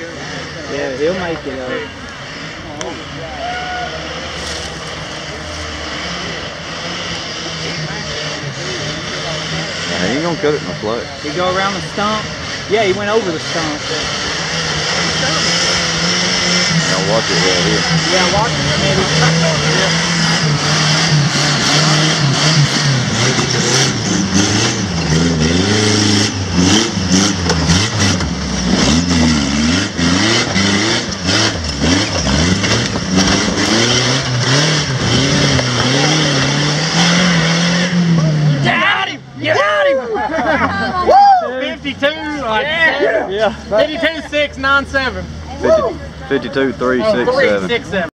Yeah, he'll make it up. Yeah, he ain't gonna cut it in the flat. He go around the stump. Yeah, he went over the stump. Now watch it right here. Yeah, watch it, 52, like, Yeah. 52, 6, 9, 7. 50, 52, 3, 6, 7. 3, 6, 7.